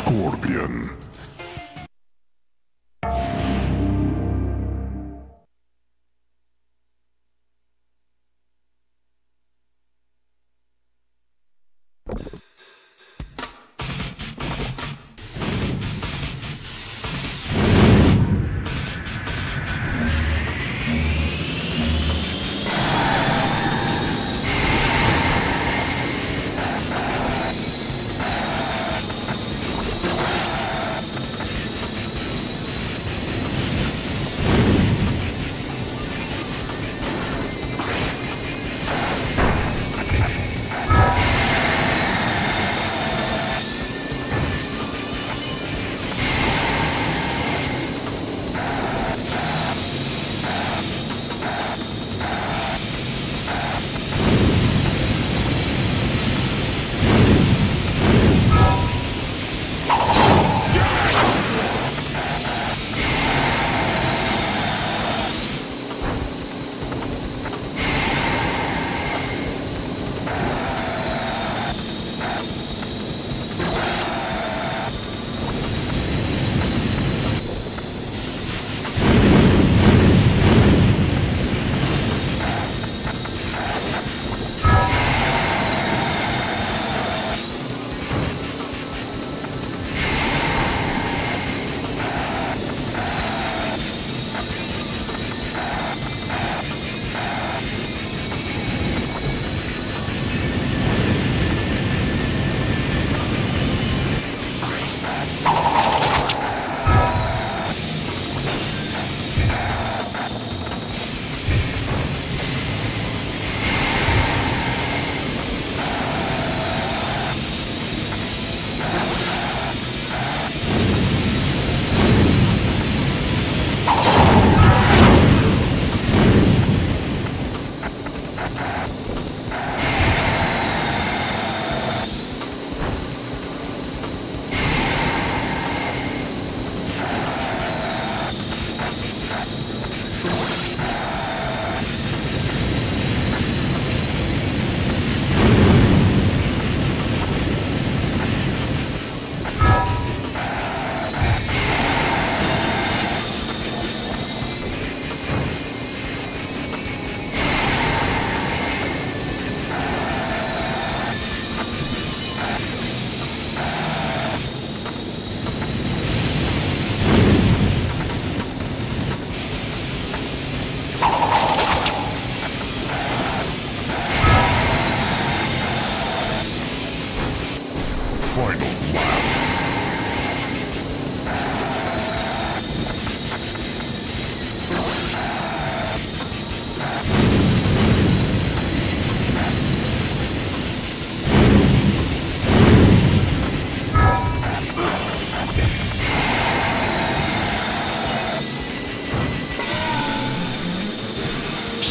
Scorpion.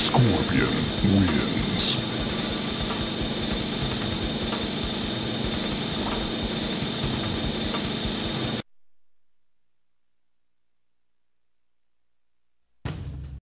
Scorpion wins.